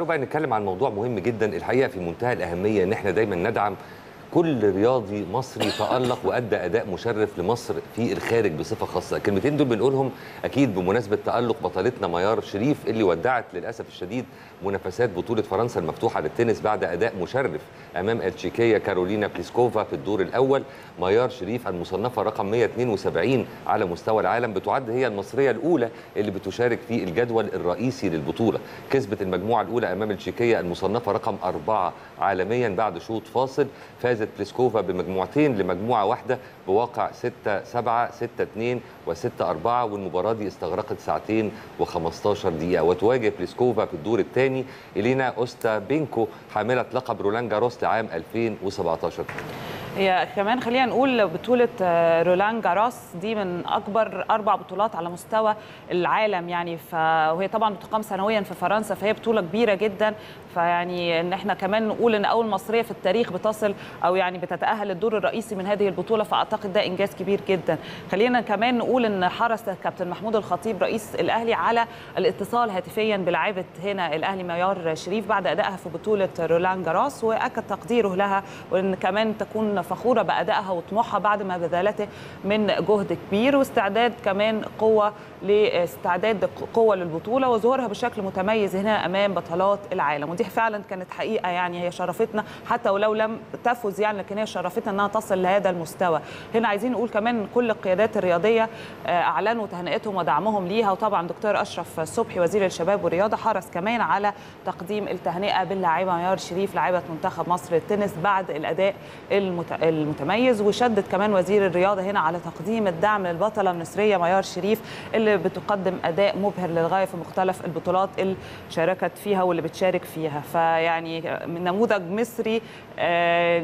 بقى نتكلم عن موضوع مهم جدا الحقيقة في منتهى الأهمية. ان إحنا دايما ندعم كل رياضي مصري تألق وأدى أداء مشرف لمصر في إلخارج بصفة خاصة. الكلمتين دول بنقولهم أكيد بمناسبة تألق بطلتنا ميار شريف اللي ودعت للأسف الشديد منافسات بطولة فرنسا المفتوحة للتنس بعد أداء مشرف أمام التشيكية كارولينا بليسكوفا في الدور الأول. ميار شريف المصنفة رقم 172 على مستوى العالم بتعد هي المصرية الأولى اللي بتشارك في الجدول الرئيسي للبطولة. كسبت المجموعة الأولى أمام التشيكية المصنفة رقم أربعة عالميا بعد شوط فاصل فازت بليسكوفا بمجموعتين لمجموعة واحدة بواقع 6 7 6 2 و6 4 والمباراة دي استغرقت ساعتين و15 دقيقة. وتواجه بليسكوفا في الدور الثاني إلينا أوستا بينكو حاملة لقب رولان جاروس لعام 2017 هي كمان خلينا نقول بطولة رولان جاروس دي من أكبر أربع بطولات على مستوى العالم يعني وهي طبعا بتقام سنويا في فرنسا فهي بطولة كبيرة جدا. فيعني إن إحنا كمان نقول إن أول مصرية في التاريخ بتصل أو يعني بتتأهل الدور الرئيسي من هذه البطولة فأعتقد ده إنجاز كبير جدا. خلينا كمان نقول إن حرص كابتن محمود الخطيب رئيس الأهلي على الاتصال هاتفيا بلاعبه هنا الأهلي ميار شريف بعد أدائها في بطولة رولان جاروس وأكد تقديره لها وإن كمان تكون فخورة بأدائها وطموحها بعد ما بذلته من جهد كبير واستعداد كمان قوة لاستعداد قوة للبطولة وظهورها بشكل متميز هنا أمام بطلات العالم. ودي فعلا كانت حقيقة يعني هي شرفتنا حتى ولو لم تفز يعني لكن هي شرفتنا إنها تصل لهذا المستوى. هنا عايزين نقول كمان كل القيادات الرياضية أعلنوا تهنئتهم ودعمهم ليها. وطبعا دكتور أشرف صبحي وزير الشباب والرياضة حرص كمان على تقديم التهنئة باللاعبه ميار شريف لاعبة منتخب مصر للتنس بعد الأداء المتميز وشدد كمان وزير الرياضة هنا على تقديم الدعم للبطلة المصرية ميار شريف اللي بتقدم أداء مبهر للغاية في مختلف البطولات اللي شاركت فيها واللي بتشارك فيها. فيعني نموذج مصري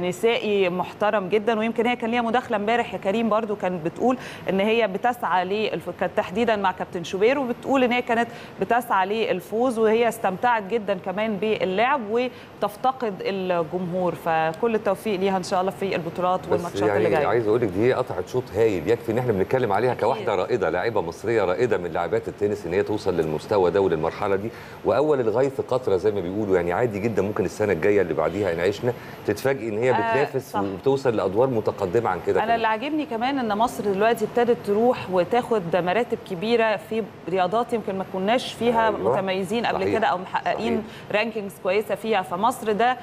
نسائي محترم جدا. ويمكن هي كان ليها مداخلة امبارح يا كريم برضو كانت بتقول إن هي بتسعى للف... تحديدا مع كابتن شوبير وبتقول إن هي كانت بتسعى للفوز وهي استمتعت جدا كمان باللعب وتفتقد الجمهور. فكل التوفيق ليها إن شاء الله في البطولات والماتشات يعني اللي جاية. عايز أقول لك دي قطعت شوط هايل يكفي إن إحنا بنتكلم عليها كواحدة رائدة لاعبة مصرية رائدة من لاعبات التنس إن هي توصل للمستوى ده وللمرحلة دي. وأول الغيث قطرة زي ما بيقولوا يعني عادي جدا ممكن السنة الجاية اللي بعديها إن عشنا تتفاجئي إن هي بتنافس آه وبتوصل لأدوار متقدمة عن كده أنا اللي عاجبني كمان إن مصر دلوقتي ابتدت تروح وتاخد مراتب كبيرة في رياضات يمكن ما كناش فيها أيوة. متميزين قبل كده أو محققين rankings كويسة فيها. فمصر ده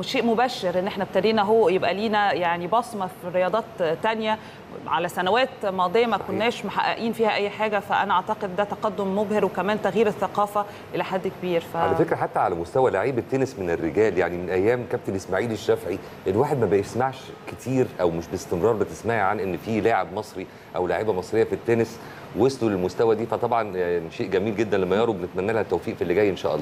شيء مبشر إن إحنا ابتدينا هو يبقى لينا يعني بصمة في رياضات تانية على سنوات ماضية ما كناش محققين فيها أي حاجة فأنا أعتقد ده تقدم مبهر وكمان تغيير الثقافة إلى حد كبير. ف... على فكرة حتى على مستوى لعيب التنس من الرجال يعني من أيام كابتن إسماعيل الشافعي الواحد ما بيسمعش كتير أو مش باستمرار بتسمعي عن إن في لاعب مصري أو لاعيبه مصرية في التنس وصلوا للمستوى دي فطبعا شيء جميل جدا لميار وبنتمنى لها التوفيق في اللي جاي إن شاء الله.